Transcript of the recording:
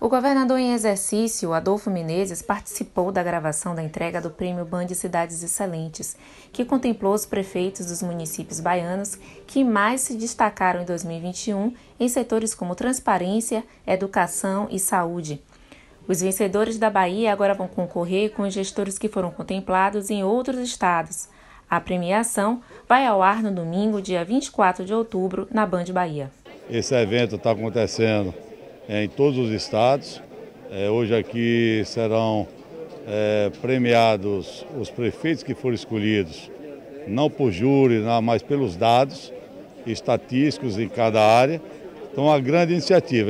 O governador em exercício, Adolfo Menezes, participou da gravação da entrega do Prêmio Band Cidades Excelentes, que contemplou os prefeitos dos municípios baianos que mais se destacaram em 2021 em setores como transparência, educação e saúde. Os vencedores da Bahia agora vão concorrer com os gestores que foram contemplados em outros estados. A premiação vai ao ar no domingo, dia 24 de outubro, na Band Bahia. Esse evento está acontecendo em todos os estados. É, hoje aqui serão é, premiados os prefeitos que foram escolhidos, não por júri, mas pelos dados estatísticos em cada área. Então, uma grande iniciativa.